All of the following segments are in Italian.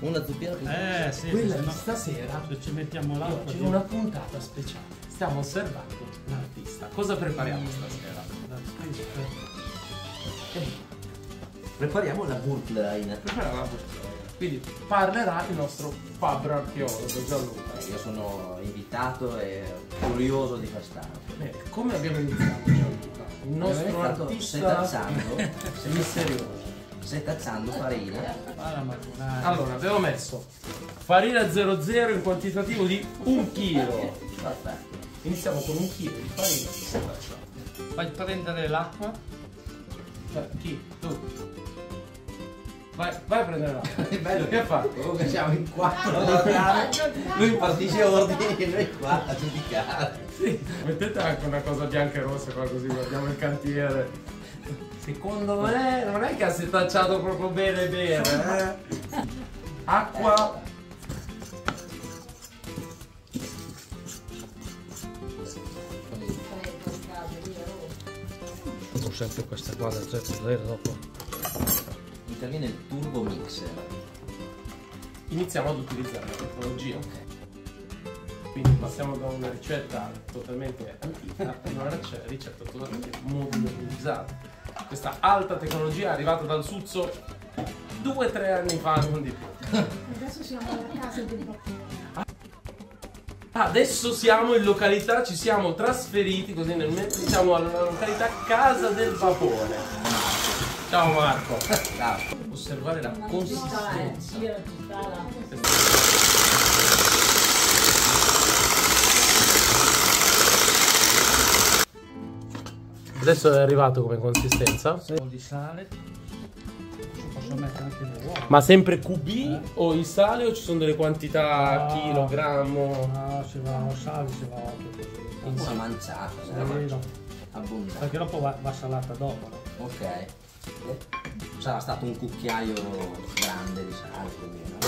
Una zuppiera che Eh sì, Quella di no- stasera se ci mettiamo l'acqua c'è di- una puntata speciale. Stiamo osservando l'artista. Cosa prepariamo stasera? Prepariamo la burtlein. Prepariamo la puntata. Quindi parlerà il nostro fabbro archeologo Gianluca. Io sono invitato e curioso di quest'anno. Bene, come abbiamo iniziato Gianluca? Il nostro Abbiamo iniziato artista setacciando, misterioso. Setacciando farina. Alla marinara. Allora, abbiamo messo farina 00 in quantitativo di un chilo. Perfetto. Iniziamo con un chilo di farina setacciato. Fai prendere l'acqua. Cioè, chi? Tu. Vai, vai a prendere l'acqua. È bello Che ha fatto? Comunque siamo in quattro a. Lui impartisce ordini e noi qua a giudicare. Sì. Mettete anche una cosa bianca e rossa qua così guardiamo il cantiere. Secondo me non è che ha setacciato proprio bene bene, eh? Acqua. Ho sempre questa qua del 0 dopo. Interviene il turbo mixer. Iniziamo ad utilizzare la tecnologia. Quindi passiamo da una ricetta totalmente antica a una ricetta, ricetta totalmente modernizzata. Questa alta tecnologia è arrivata dal Suzzo due o tre anni fa, non di più. Adesso siamo alla casa del battore. Adesso siamo in località, ci siamo trasferiti così nel mentre siamo alla località Casa del Vapore. Ciao Marco. Ciao. Osservare la consistenza. Adesso è arrivato come consistenza. Un po' di sale. Ci posso mettere anche le uova. Ma sempre QB o il sale o ci sono delle quantità No. chilogrammo? Ah, si va a sale, si va così. Una manciata. Sì, una manciata. no. Abbondante. Perché dopo va, va salata dopo. no? Ok. Sarà stato un cucchiaio grande di sale più o meno.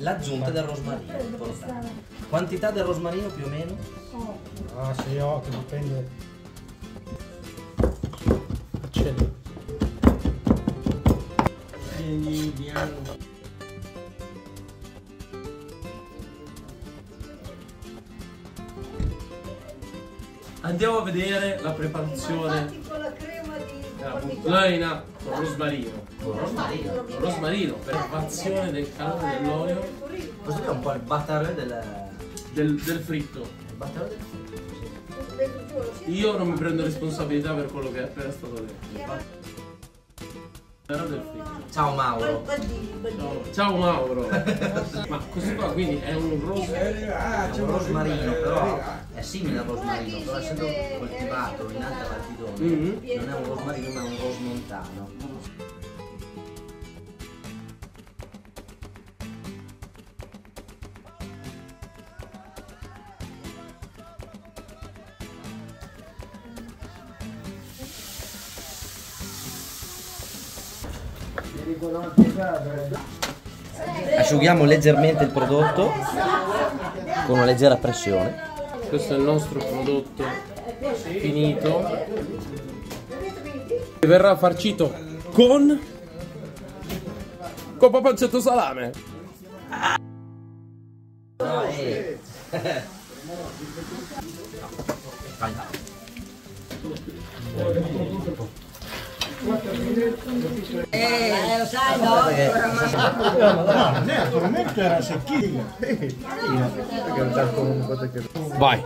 L'aggiunta del rosmarino, importante. Quantità del rosmarino più o meno? Ah sì, occhio, dipende. Accendi. Andiamo a vedere la preparazione Infatti con rosmarino. Con rosmarino. Con rosmarino per elevazione del calore dell'olio Questo qui è un po' il battere del... del, del fritto. Il battere del sì. Io non mi prendo responsabilità per quello che è appena stato detto. Ciao Mauro. Ciao Mauro. Ma questo qua quindi è un rosmarino. È un rosmarino, però è simile al rosmarino, però essendo coltivato in alta altitudine, Mhm. non è un rosmarino ma è un rosmontano. Asciughiamo leggermente il prodotto con una leggera pressione. Questo è il nostro prodotto finito. Verrà farcito con con papancetto salame. Vai. Eh, lo sai, no? Vai,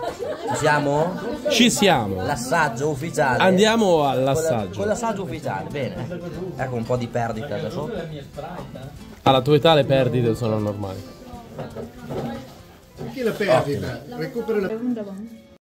Ci siamo? ci siamo. L'assaggio ufficiale. Andiamo Con all'assaggio. l'assaggio ufficiale, bene. Ecco un po' di perdita da sotto. Alla tua età le perdite sono normali. Chi la perdita? Recupera la...